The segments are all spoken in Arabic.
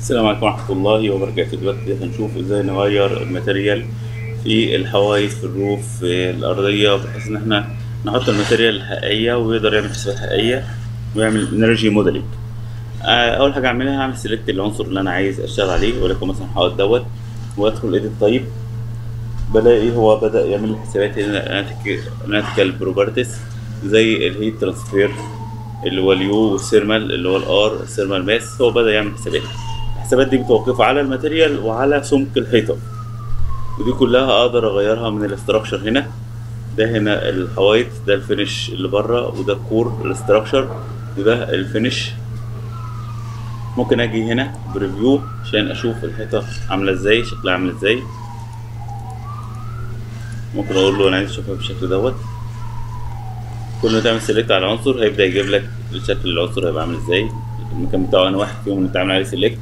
السلام عليكم ورحمة الله وبركاته. دلوقتي هنشوف إزاي نغير ال material في الحوايط في الروف في الأرضية بحيث إن إحنا نحط ال material الحقيقية ويقدر يعمل حسابات حقيقية ويعمل energy modeling أول حاجة أعملها هعمل select العنصر اللي أنا عايز أشتغل عليه ولكن مثلا الحائط دوت وأدخل edit type. بلاقي هو بدأ يعمل حسابات هنا analytical properties زي ال heat transfer اللي هو ال U وال thermal اللي هو ال R ال thermal mass هو بدأ يعمل حسابات. الحسابات دي متوقفة على ال material وعلى سمك الحيطة. ودي كلها أقدر أغيرها من ال structure هنا. ده هنا الحوايط ده ال finish اللي بره وده ال core ال structure وده ال finish. ممكن أجي هنا preview عشان أشوف الحيطة عاملة إزاي شكلها عامل إزاي. ممكن أقول له أنا عايز أشوفها بالشكل دوت. كل ما تعمل select على عنصر هيبدأ يجيب لك شكل العنصر هيبقى عامل إزاي. المكان بتاعه أنا واحد فيهم اللي أنت عامل عليه select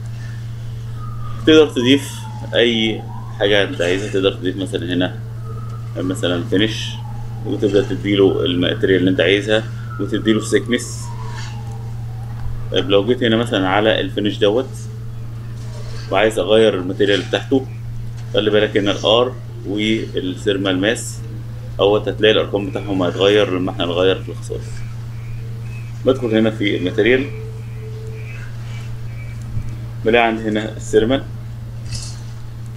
تقدر تضيف أي حاجة أنت عايزها. تقدر تضيف مثلا هنا مثلا finish وتبدأ تديله ال material اللي أنت عايزها وتديله thickness طيب لو جيت هنا مثلا على ال finish دوت وعايز أغير ال material بتاعته خلي بالك إن ال R وال thermal mass أهوت هتلاقي الأرقام بتاعهم هتغير لما إحنا نغير في الخصائص. بدخل هنا في ال material. بلاقي عندي هنا ال thermal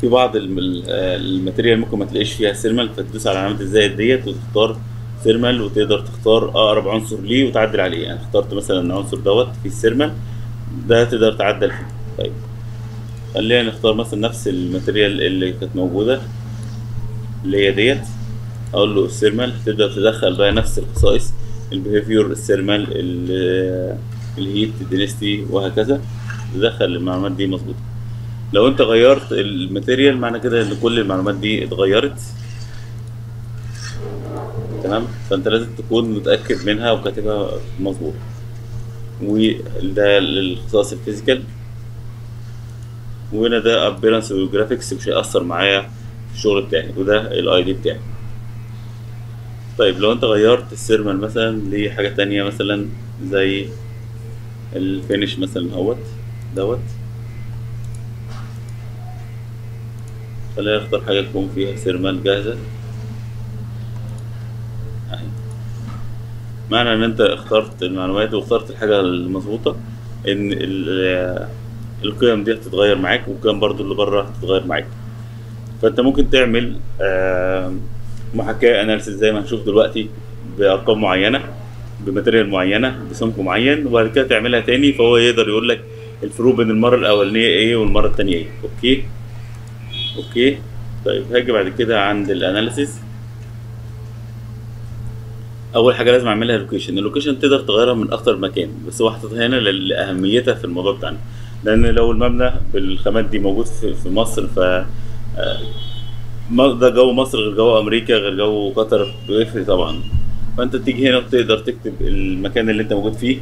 في بعض ال material ممكن ما تلاقيش فيها thermal فتدوس على علامة الزائد ديت وتختار thermal وتقدر تختار أقرب عنصر ليه وتعدل عليه. يعني اخترت مثلا العنصر دوت في ال thermal ده تقدر تعدل فيه. طيب خلينا نختار مثلا نفس ال material اللي كانت موجودة اللي هي ديت. أقول له ال thermal تقدر تدخل بقى نفس الخصائص البيهيفيور السيرمال الهيت الدينستي وهكذا. تدخل المعلومات دي مظبوطة. لو انت غيرت ال material معنى كده ان كل المعلومات دي اتغيرت؟ تمام؟ فانت لازم تكون متأكد منها وكاتبها مظبوط. وده للخصائص ال physical. وهنا ده appearance و graphics مش هيأثر معايا في الشغل بتاعي. وده ال ID بتاعي. طيب لو انت غيرت ال thermal مثلا لحاجة تانية مثلا زي ال finish مثلا اهوت دوت. خلينا نختار حاجة تكون فيها thermal جاهزة. اهي معنى إن أنت اخترت المعلومات واخترت الحاجة المظبوطة إن القيم دي هتتغير معاك والقيم برضو اللي بره هتتغير معاك. فأنت ممكن تعمل محاكاة analysis زي ما هنشوف دلوقتي بأرقام معينة ب material معينة بسمك معين وبعد كده تعملها تاني فهو يقدر يقول لك الفروق بين المرة الأولانية إيه والمرة التانية إيه. okay؟ okay. طيب هاجي بعد كده عند ال analysis أول حاجة لازم أعملها ال location ال location تقدر تغيرها من أكتر مكان بس حاططها هنا لأهميتها في الموضوع بتاعنا. لأن لو المبنى بالخامات دي موجود في, مصر ف ده جو مصر غير جو أمريكا غير جو قطر بيفرق طبعا. فأنت تيجي هنا وتقدر تكتب المكان اللي أنت موجود فيه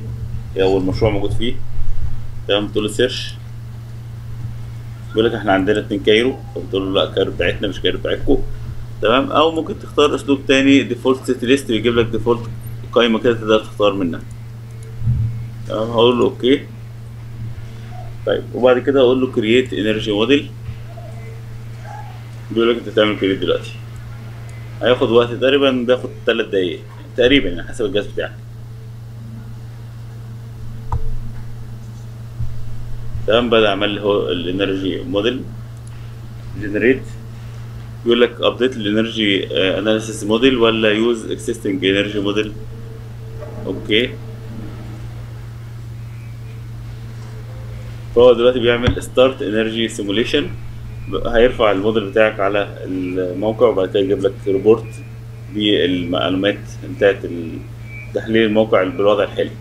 أو المشروع موجود فيه. تمام تقول search بيقول لك إحنا عندنا اتنين كايرو. فبتقول له لا كايرو بتاعتنا مش كايرو بتاعتكم تمام؟ أو ممكن تختار أسلوب تاني default city list ويجيب لك default قائمه كده تقدر تختار منها. تمام؟ هقول له okay. طيب وبعد كده أقول له create energy model بيقول لك أنت تعمل create دلوقتي. هياخد وقت تقريبا بياخد تلات دقايق تقريبا يعني حسب الجهاز بتاعك. تمام بدأ عمل هو ال energy model generate. يقول لك update ال energy analysis model ولا use existing energy model okay فهو دلوقتي بيعمل start energy simulation هيرفع الموديل بتاعك على الموقع وبعد كده يجيب لك report بالمعلومات بتاعت تحليل الموقع بالوضع الحالي.